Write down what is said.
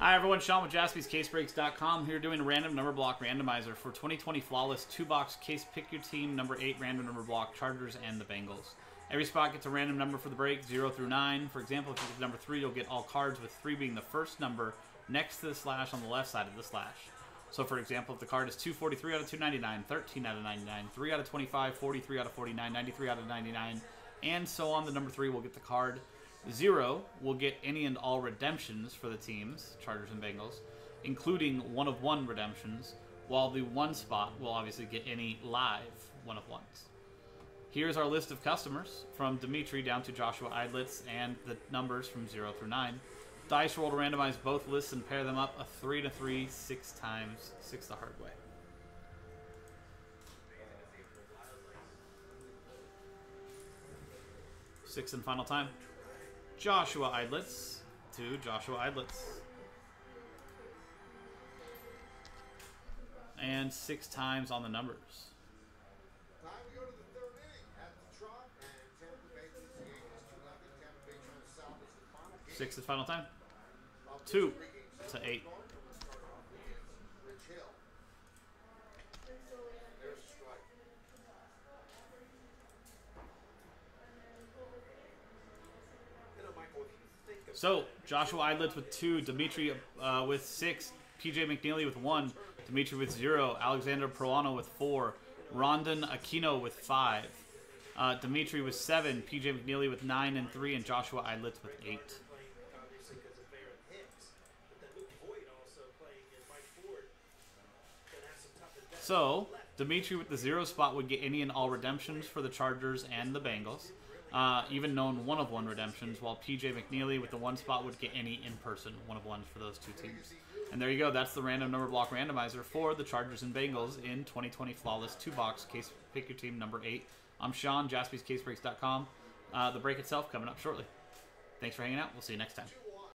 Hi everyone, Sean with jaspyscasebreaks.com here doing a random number block randomizer for 2020 Flawless 2-box case pick your team number 8 random number block Chargers and the Bengals. Every spot gets a random number for the break, 0 through 9. For example, if you get number 3, you'll get all cards with 3 being the first number next to the slash on the left side of the slash. So for example, if the card is 243 out of 299, 13 out of 99, 3 out of 25, 43 out of 49, 93 out of 99, and so on, the number 3 will get the card Zero will get any and all redemptions for the teams, Chargers and Bengals, including one of one redemptions, while the one spot will obviously get any live one of ones. Here's our list of customers from Dimitri down to Joshua Eidlitz and the numbers from 0 through 9. Dice roll to randomize both lists and pair them up a 3 to 3, 6 times, 6 the hard way. Six and final time. Joshua Eidlitz to Joshua Eidlitz. And six times on the numbers. Six is final time. Two to eight. So, Joshua Eidlitz with two, Dimitri uh, with six, PJ McNeely with one, Dimitri with zero, Alexander Proano with four, Rondon Aquino with five, uh, Dimitri with seven, PJ McNeely with nine and three, and Joshua Eidlitz with eight. So, Dimitri with the zero spot would get any and all redemptions for the Chargers and the Bengals uh, even known one of one redemptions, while PJ McNeely with the one spot would get any in person one of ones for those two teams. And there you go. That's the random number block randomizer for the Chargers and Bengals in 2020 Flawless two box case. Pick your team number eight. I'm Sean, jaspyscasebreaks.com. Uh, the break itself coming up shortly. Thanks for hanging out. We'll see you next time.